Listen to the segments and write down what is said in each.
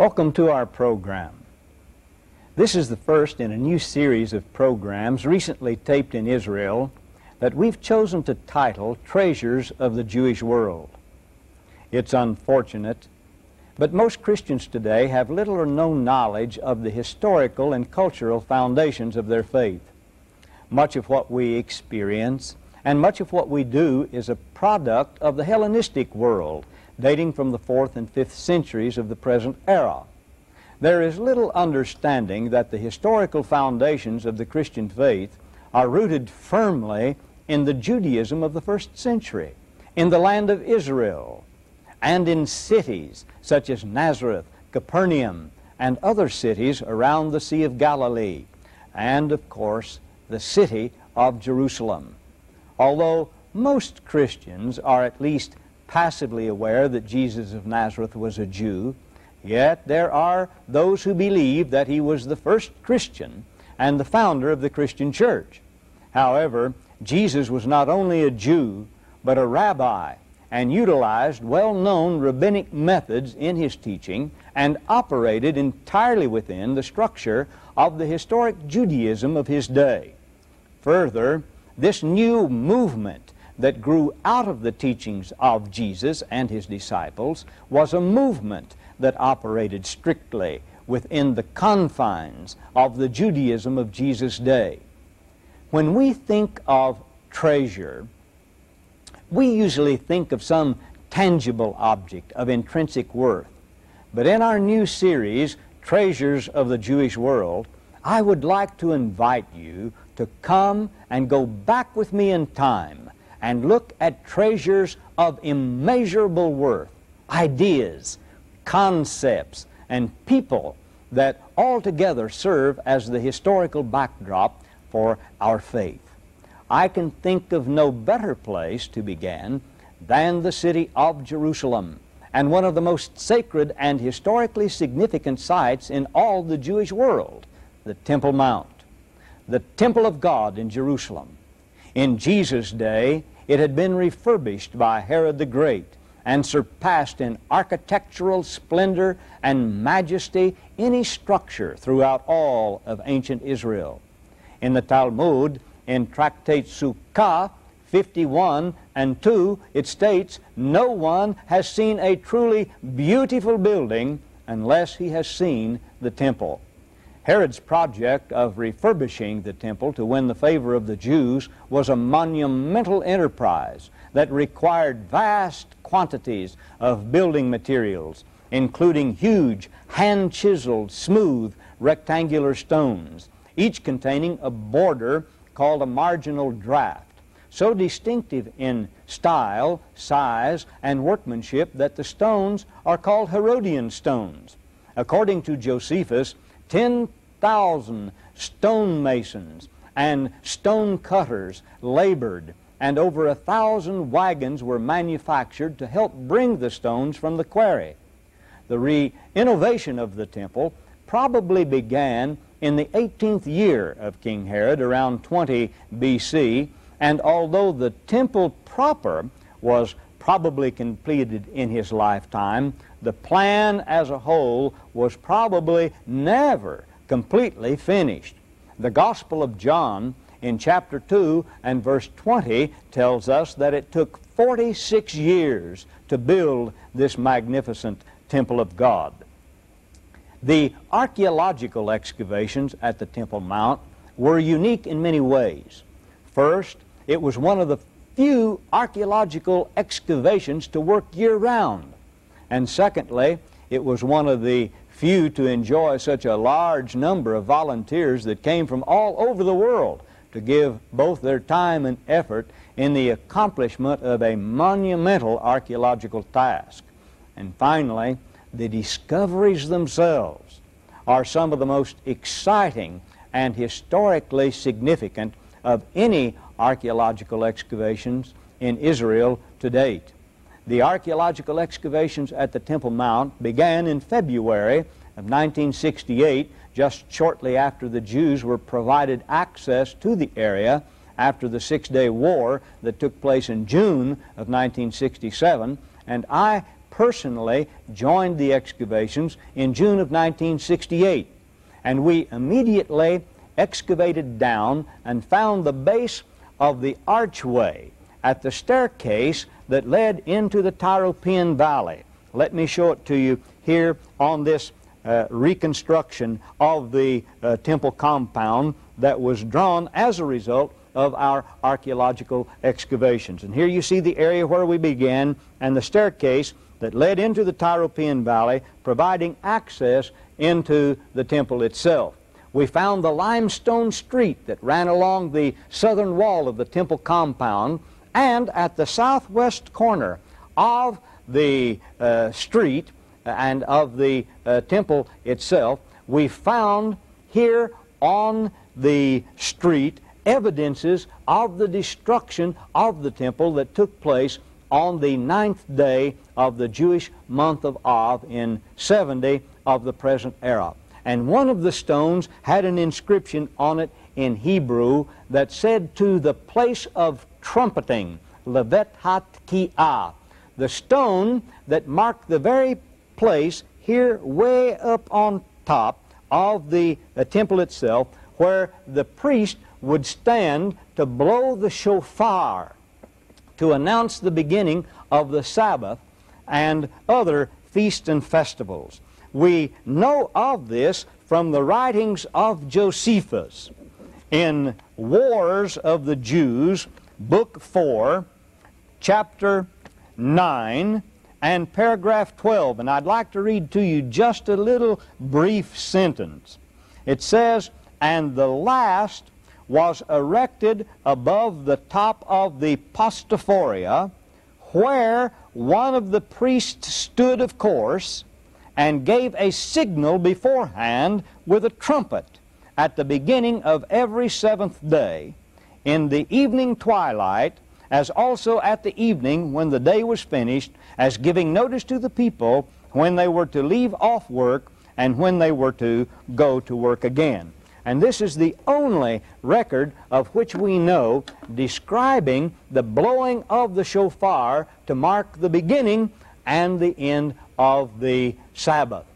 Welcome to our program. This is the first in a new series of programs recently taped in Israel that we've chosen to title Treasures of the Jewish World. It's unfortunate, but most Christians today have little or no knowledge of the historical and cultural foundations of their faith. Much of what we experience and much of what we do is a product of the Hellenistic world, dating from the 4th and 5th centuries of the present era. There is little understanding that the historical foundations of the Christian faith are rooted firmly in the Judaism of the first century, in the land of Israel, and in cities such as Nazareth, Capernaum, and other cities around the Sea of Galilee, and of course the city of Jerusalem. Although most Christians are at least passively aware that Jesus of Nazareth was a Jew, yet there are those who believe that he was the first Christian and the founder of the Christian church. However, Jesus was not only a Jew, but a rabbi, and utilized well-known rabbinic methods in his teaching and operated entirely within the structure of the historic Judaism of his day. Further, this new movement that grew out of the teachings of Jesus and his disciples was a movement that operated strictly within the confines of the Judaism of Jesus' day. When we think of treasure, we usually think of some tangible object of intrinsic worth. But in our new series, Treasures of the Jewish World, I would like to invite you to come and go back with me in time and look at treasures of immeasurable worth, ideas, concepts, and people that altogether serve as the historical backdrop for our faith. I can think of no better place to begin than the city of Jerusalem and one of the most sacred and historically significant sites in all the Jewish world, the Temple Mount the temple of God in Jerusalem. In Jesus' day, it had been refurbished by Herod the Great and surpassed in architectural splendor and majesty any structure throughout all of ancient Israel. In the Talmud, in Tractate Sukkah 51 and 2, it states, No one has seen a truly beautiful building unless he has seen the temple. Herod's project of refurbishing the temple to win the favor of the Jews was a monumental enterprise that required vast quantities of building materials, including huge, hand-chiseled, smooth, rectangular stones, each containing a border called a marginal draft, so distinctive in style, size, and workmanship that the stones are called Herodian stones. According to Josephus, 10,000 stonemasons and stone cutters labored, and over a thousand wagons were manufactured to help bring the stones from the quarry. The re-innovation of the temple probably began in the 18th year of King Herod, around 20 BC, and although the temple proper was probably completed in his lifetime, the plan as a whole was probably never completely finished. The Gospel of John in chapter 2 and verse 20 tells us that it took 46 years to build this magnificent temple of God. The archaeological excavations at the Temple Mount were unique in many ways. First, it was one of the few archaeological excavations to work year-round. And secondly, it was one of the few to enjoy such a large number of volunteers that came from all over the world to give both their time and effort in the accomplishment of a monumental archaeological task. And finally, the discoveries themselves are some of the most exciting and historically significant of any archaeological excavations in Israel to date. The archaeological excavations at the Temple Mount began in February of 1968, just shortly after the Jews were provided access to the area after the Six-Day War that took place in June of 1967, and I personally joined the excavations in June of 1968, and we immediately excavated down and found the base of the archway at the staircase that led into the Tyropoeon Valley. Let me show it to you here on this uh, reconstruction of the uh, temple compound that was drawn as a result of our archaeological excavations. And here you see the area where we began and the staircase that led into the Tyropoeon Valley, providing access into the temple itself. We found the limestone street that ran along the southern wall of the temple compound, and at the southwest corner of the uh, street and of the uh, temple itself, we found here on the street evidences of the destruction of the temple that took place on the ninth day of the Jewish month of Av in 70 of the present era. And one of the stones had an inscription on it in Hebrew that said to the place of trumpeting, Levet hat the stone that marked the very place here way up on top of the uh, temple itself where the priest would stand to blow the shofar to announce the beginning of the Sabbath and other feasts and festivals. We know of this from the writings of Josephus in Wars of the Jews, Book 4, Chapter 9, and paragraph 12. And I'd like to read to you just a little brief sentence. It says, And the last was erected above the top of the Pastophoria, where one of the priests stood, of course, and gave a signal beforehand with a trumpet at the beginning of every seventh day, in the evening twilight, as also at the evening when the day was finished, as giving notice to the people when they were to leave off work and when they were to go to work again. And this is the only record of which we know describing the blowing of the shofar to mark the beginning and the end of the Sabbath.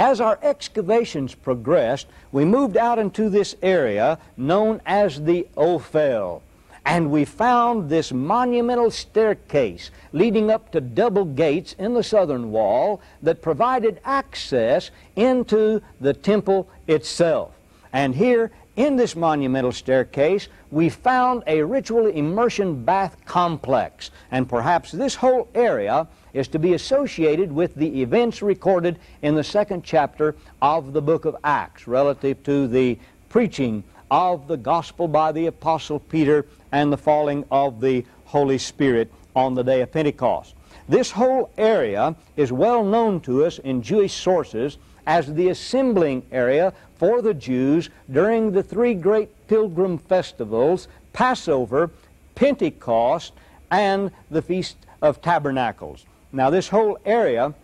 As our excavations progressed, we moved out into this area known as the Ophel. And we found this monumental staircase leading up to double gates in the southern wall that provided access into the temple itself. And here in this monumental staircase, we found a ritual immersion bath complex. And perhaps this whole area is to be associated with the events recorded in the second chapter of the book of Acts relative to the preaching of the gospel by the apostle Peter and the falling of the Holy Spirit on the day of Pentecost. This whole area is well known to us in Jewish sources as the assembling area for the Jews during the three great pilgrim festivals Passover, Pentecost, and the Feast of Tabernacles. Now, this whole area,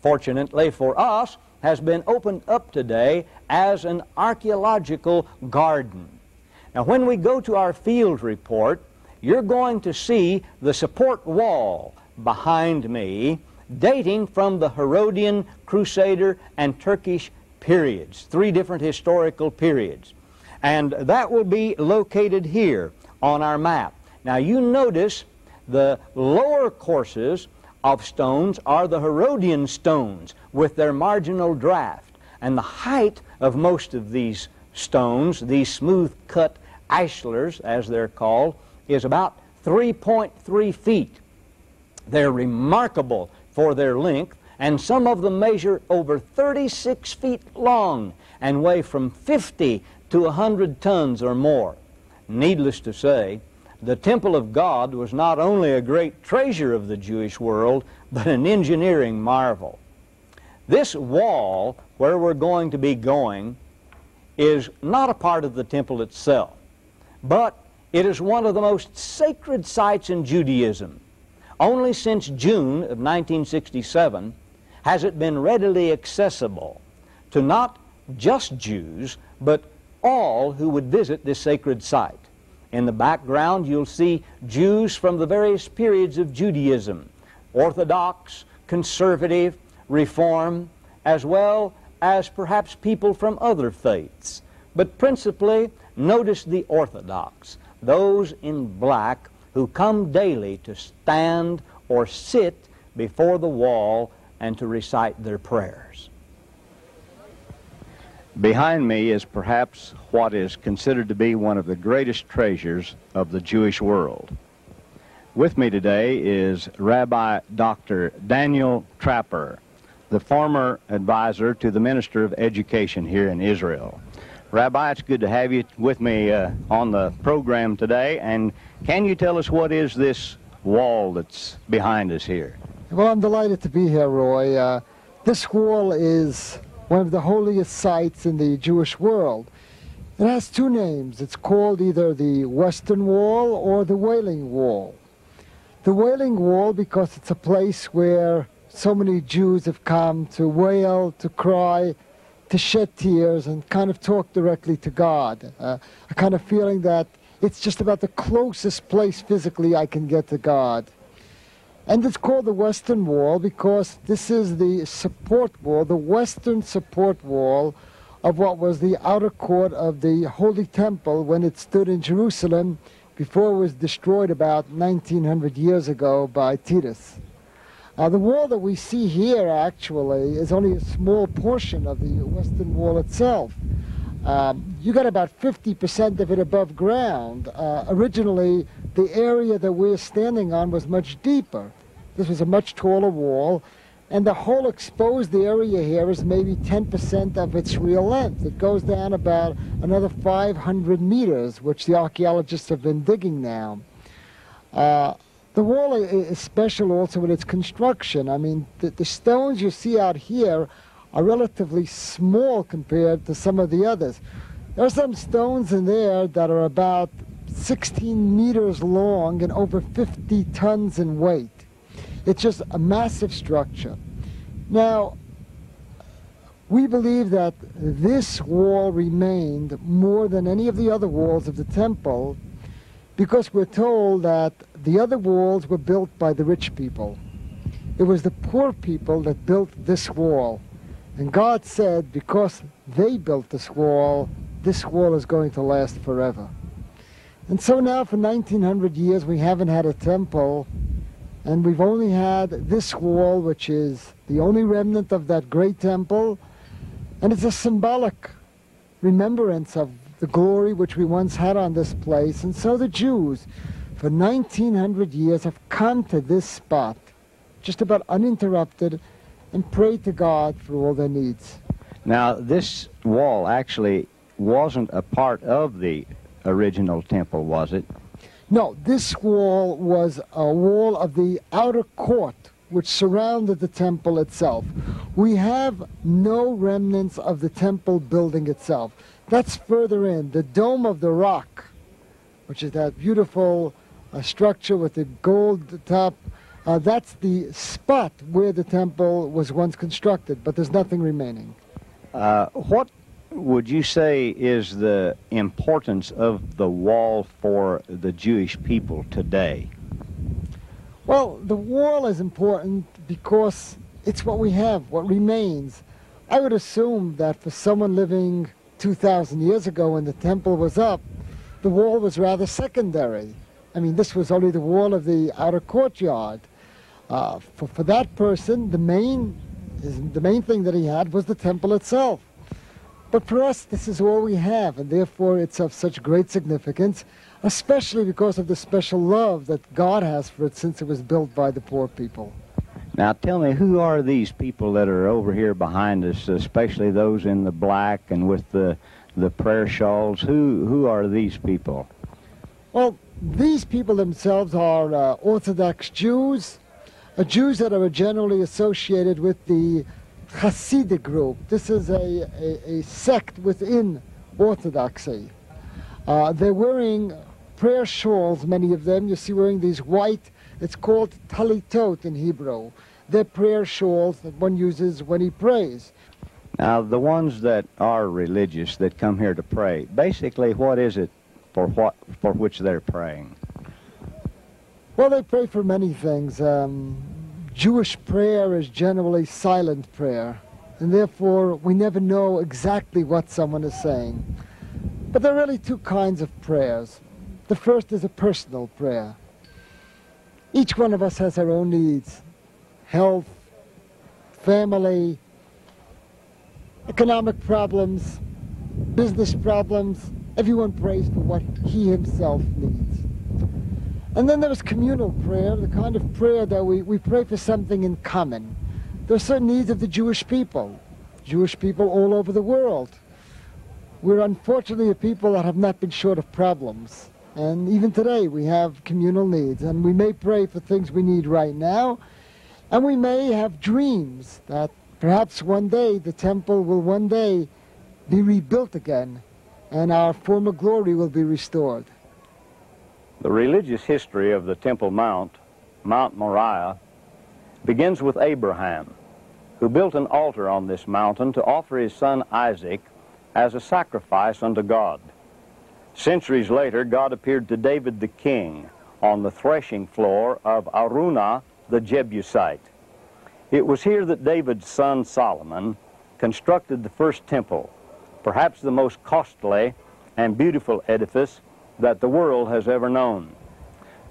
fortunately for us, has been opened up today as an archaeological garden. Now, when we go to our field report, you're going to see the support wall behind me dating from the Herodian, Crusader, and Turkish periods, three different historical periods. And that will be located here on our map. Now you notice the lower courses of stones are the Herodian stones with their marginal draft. And the height of most of these stones, these smooth cut ashlars as they're called, is about 3.3 feet. They're remarkable for their length and some of them measure over 36 feet long and weigh from 50 to 100 tons or more. Needless to say, the temple of God was not only a great treasure of the Jewish world, but an engineering marvel. This wall, where we're going to be going, is not a part of the temple itself, but it is one of the most sacred sites in Judaism. Only since June of 1967 has it been readily accessible to not just Jews, but all who would visit this sacred site. In the background, you'll see Jews from the various periods of Judaism Orthodox, conservative, reform, as well as perhaps people from other faiths. But principally, notice the Orthodox, those in black who come daily to stand or sit before the wall and to recite their prayers. Behind me is perhaps what is considered to be one of the greatest treasures of the Jewish world. With me today is Rabbi Dr. Daniel Tropper, the former advisor to the Minister of Education here in Israel. Rabbi, it's good to have you with me uh, on the program today. And can you tell us what is this wall that's behind us here? Well, I'm delighted to be here, Roy. Uh, this wall is one of the holiest sites in the Jewish world. It has two names. It's called either the Western Wall or the Wailing Wall. The Wailing Wall because it's a place where so many Jews have come to wail, to cry, to shed tears and kind of talk directly to God. Uh, a kind of feeling that it's just about the closest place physically I can get to God. And it's called the Western Wall because this is the support wall, the western support wall of what was the outer court of the Holy Temple when it stood in Jerusalem before it was destroyed about 1900 years ago by Titus. Uh, the wall that we see here actually is only a small portion of the western wall itself. Um, you got about 50% of it above ground. Uh, originally, the area that we're standing on was much deeper. This was a much taller wall, and the whole exposed area here is maybe 10% of its real length. It goes down about another 500 meters, which the archaeologists have been digging now. Uh, the wall is special also in its construction. I mean, the, the stones you see out here are relatively small compared to some of the others. There are some stones in there that are about 16 meters long and over 50 tons in weight. It's just a massive structure. Now, we believe that this wall remained more than any of the other walls of the temple because we're told that the other walls were built by the rich people. It was the poor people that built this wall. And God said, because they built this wall, this wall is going to last forever. And so now for 1900 years we haven't had a temple and we've only had this wall which is the only remnant of that great temple and it's a symbolic remembrance of the glory which we once had on this place. And so the Jews, for 1900 years, have come to this spot, just about uninterrupted, and pray to God for all their needs. Now, this wall actually wasn't a part of the original temple, was it? No, this wall was a wall of the outer court which surrounded the temple itself. We have no remnants of the temple building itself. That's further in. The Dome of the Rock, which is that beautiful uh, structure with the gold top, uh, that's the spot where the temple was once constructed, but there's nothing remaining. Uh, what would you say is the importance of the wall for the Jewish people today? Well, the wall is important because it's what we have, what remains. I would assume that for someone living 2,000 years ago when the temple was up, the wall was rather secondary. I mean, this was only the wall of the outer courtyard. Uh, for, for that person, the main, the main thing that he had was the temple itself. But for us, this is all we have, and therefore it's of such great significance, especially because of the special love that God has for it since it was built by the poor people. Now tell me, who are these people that are over here behind us, especially those in the black and with the the prayer shawls? Who who are these people? Well, these people themselves are uh, Orthodox Jews, Jews that are generally associated with the Hasidic group. This is a, a, a sect within Orthodoxy. Uh, they're wearing prayer shawls, many of them. You see wearing these white, it's called talitot in Hebrew. They're prayer shawls that one uses when he prays. Now, the ones that are religious that come here to pray, basically, what is it for what for which they're praying? Well, they pray for many things. Um, Jewish prayer is generally silent prayer, and therefore we never know exactly what someone is saying. But there are really two kinds of prayers. The first is a personal prayer. Each one of us has our own needs health, family, economic problems, business problems. Everyone prays for what he himself needs. And then there's communal prayer, the kind of prayer that we, we pray for something in common. There are certain needs of the Jewish people, Jewish people all over the world. We're unfortunately a people that have not been short of problems. And even today we have communal needs. And we may pray for things we need right now. And we may have dreams that perhaps one day the temple will one day be rebuilt again and our former glory will be restored. The religious history of the Temple Mount, Mount Moriah, begins with Abraham, who built an altar on this mountain to offer his son Isaac as a sacrifice unto God. Centuries later, God appeared to David the king on the threshing floor of Araunah the Jebusite. It was here that David's son Solomon constructed the first temple, perhaps the most costly and beautiful edifice that the world has ever known.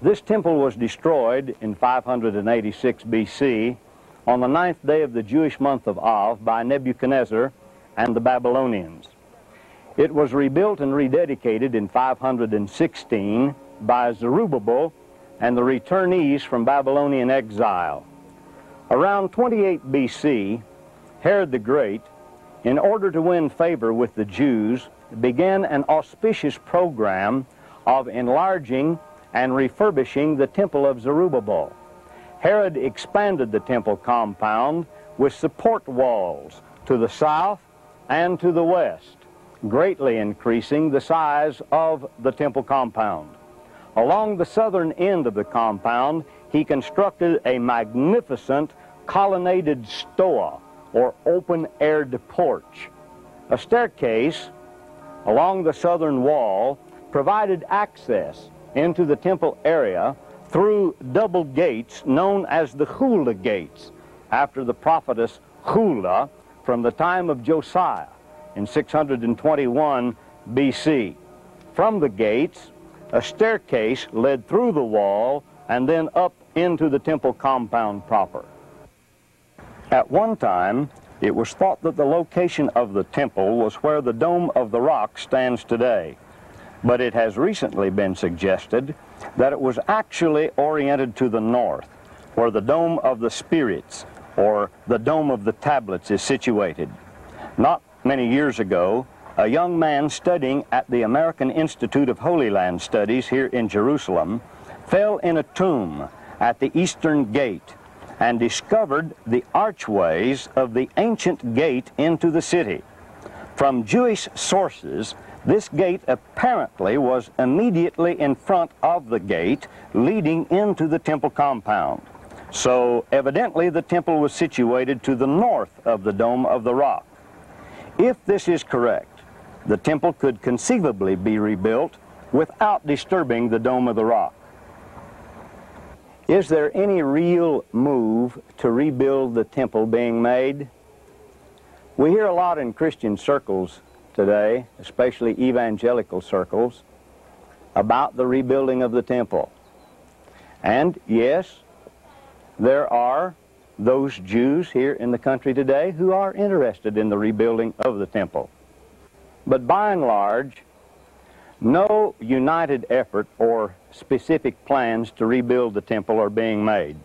This temple was destroyed in 586 BC on the ninth day of the Jewish month of Av by Nebuchadnezzar and the Babylonians. It was rebuilt and rededicated in 516 by Zerubbabel and the returnees from Babylonian exile. Around 28 BC, Herod the Great, in order to win favor with the Jews, began an auspicious program of enlarging and refurbishing the temple of Zerubbabel. Herod expanded the temple compound with support walls to the south and to the west, greatly increasing the size of the temple compound. Along the southern end of the compound, he constructed a magnificent colonnaded stoa, or open-aired porch. A staircase along the southern wall provided access into the temple area through double gates known as the Huldah gates, after the prophetess Huldah from the time of Josiah in 621 BC. From the gates, a staircase led through the wall and then up into the temple compound proper. At one time, it was thought that the location of the temple was where the Dome of the Rock stands today but it has recently been suggested that it was actually oriented to the north, where the Dome of the Spirits, or the Dome of the Tablets, is situated. Not many years ago, a young man studying at the American Institute of Holy Land Studies here in Jerusalem fell in a tomb at the eastern gate and discovered the archways of the ancient gate into the city. From Jewish sources, this gate apparently was immediately in front of the gate leading into the temple compound. So evidently the temple was situated to the north of the Dome of the Rock. If this is correct, the temple could conceivably be rebuilt without disturbing the Dome of the Rock. Is there any real move to rebuild the temple being made? We hear a lot in Christian circles today, especially evangelical circles, about the rebuilding of the temple. And yes, there are those Jews here in the country today who are interested in the rebuilding of the temple. But by and large, no united effort or specific plans to rebuild the temple are being made.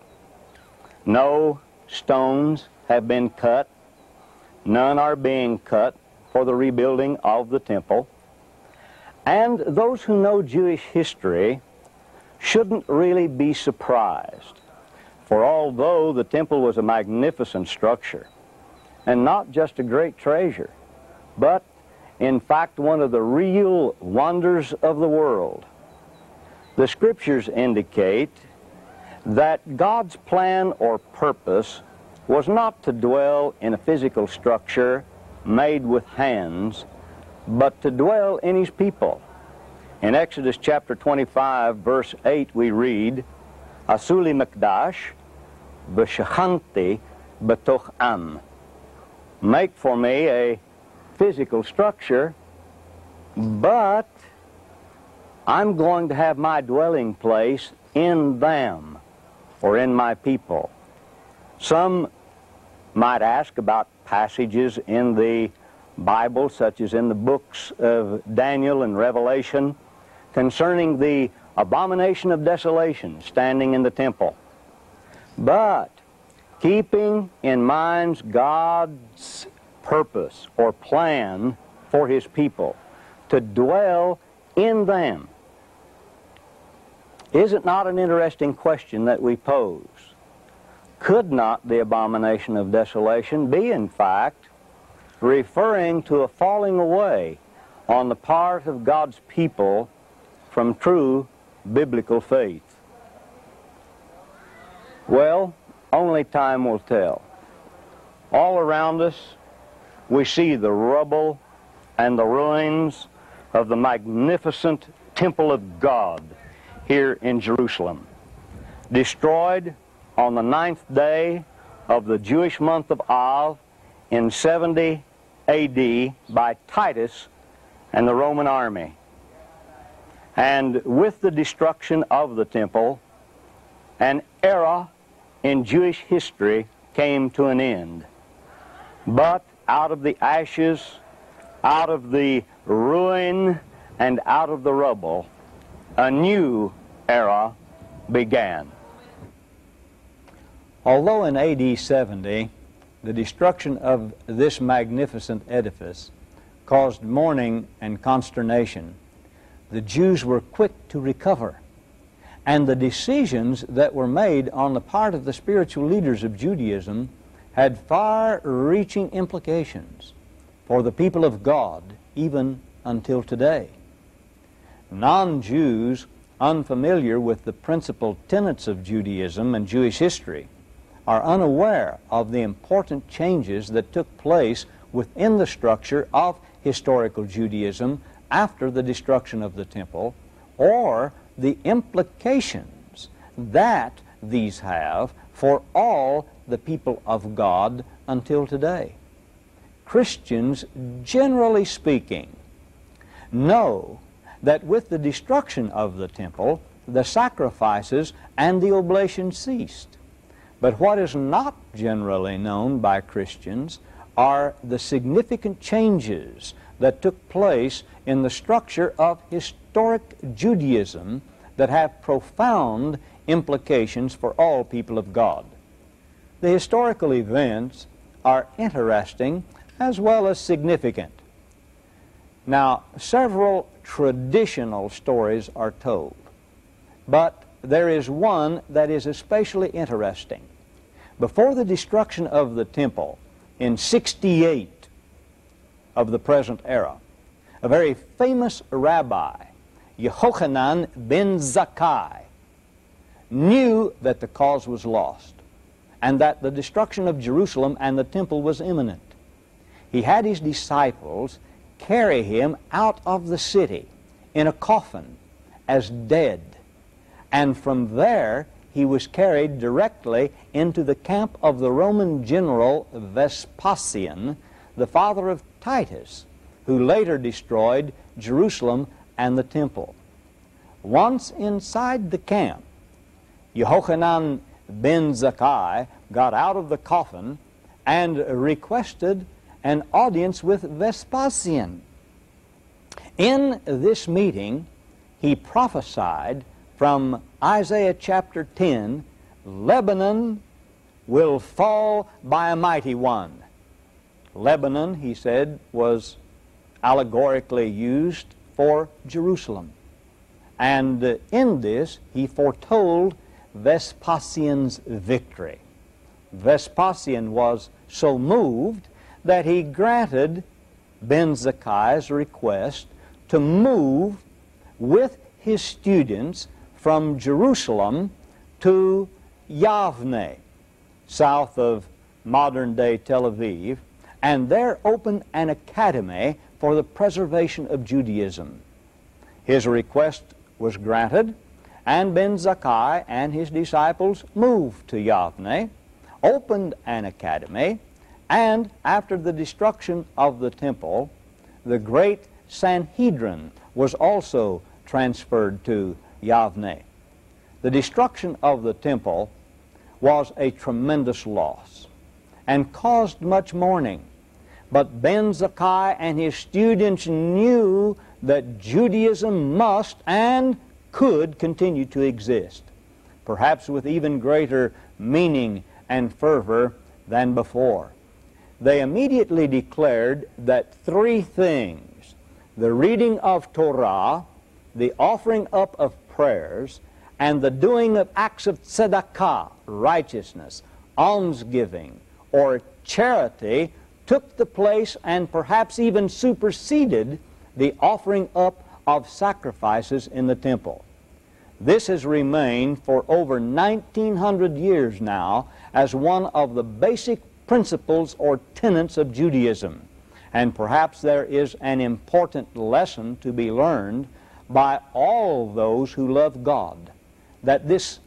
No stones have been cut. None are being cut for the rebuilding of the temple. And those who know Jewish history shouldn't really be surprised. For although the temple was a magnificent structure, and not just a great treasure, but in fact one of the real wonders of the world, the scriptures indicate that God's plan or purpose was not to dwell in a physical structure made with hands, but to dwell in his people. In Exodus chapter 25, verse 8, we read, Asuli Makdash, b'shachanti b'toch am. Make for me a physical structure, but I'm going to have my dwelling place in them or in my people. Some might ask about passages in the Bible, such as in the books of Daniel and Revelation, concerning the abomination of desolation standing in the temple. But keeping in mind God's purpose or plan for his people to dwell in them. Is it not an interesting question that we pose? Could not the abomination of desolation be, in fact, referring to a falling away on the part of God's people from true biblical faith? Well, only time will tell. All around us, we see the rubble and the ruins of the magnificent temple of God here in Jerusalem, destroyed on the ninth day of the Jewish month of Av in 70 AD by Titus and the Roman army. And with the destruction of the temple, an era in Jewish history came to an end. But out of the ashes, out of the ruin, and out of the rubble, a new era began. Although in AD 70, the destruction of this magnificent edifice caused mourning and consternation, the Jews were quick to recover. And the decisions that were made on the part of the spiritual leaders of Judaism had far reaching implications for the people of God even until today. Non Jews unfamiliar with the principal tenets of Judaism and Jewish history are unaware of the important changes that took place within the structure of historical Judaism after the destruction of the temple, or the implications that these have for all the people of God until today. Christians, generally speaking, know that with the destruction of the temple, the sacrifices and the oblations ceased. But what is not generally known by Christians are the significant changes that took place in the structure of historic Judaism that have profound implications for all people of God. The historical events are interesting as well as significant. Now, several traditional stories are told, but there is one that is especially interesting. Before the destruction of the temple in 68 of the present era, a very famous rabbi, Yehochanan ben Zakkai, knew that the cause was lost and that the destruction of Jerusalem and the temple was imminent. He had his disciples carry him out of the city in a coffin as dead. And from there, he was carried directly into the camp of the Roman general Vespasian, the father of Titus, who later destroyed Jerusalem and the temple. Once inside the camp, Yehochanan ben Zakkai got out of the coffin and requested an audience with Vespasian. In this meeting, he prophesied from Isaiah chapter 10 Lebanon will fall by a mighty one. Lebanon, he said, was allegorically used for Jerusalem. And in this, he foretold Vespasian's victory. Vespasian was so moved that he granted Ben Zakkai's request to move with his students from Jerusalem to Yavne, south of modern-day Tel Aviv, and there opened an academy for the preservation of Judaism. His request was granted, and Ben Zakkai and his disciples moved to Yavne, opened an academy, and after the destruction of the temple, the great Sanhedrin was also transferred to Yavne. The destruction of the temple was a tremendous loss and caused much mourning. But Ben Zakkai and his students knew that Judaism must and could continue to exist, perhaps with even greater meaning and fervor than before. They immediately declared that three things the reading of Torah, the offering up of prayers, and the doing of acts of tzedakah, righteousness, almsgiving, or charity took the place and perhaps even superseded the offering up of sacrifices in the temple. This has remained for over 1900 years now as one of the basic principles or tenets of Judaism. And perhaps there is an important lesson to be learned by all those who love God that this,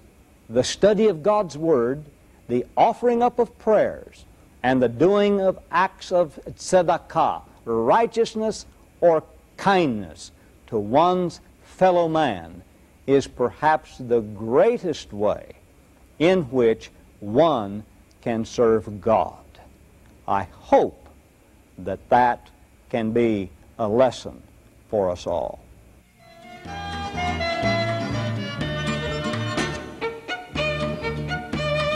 the study of God's Word, the offering up of prayers, and the doing of acts of tzedakah, righteousness or kindness to one's fellow man, is perhaps the greatest way in which one can serve God. I hope that that can be a lesson for us all.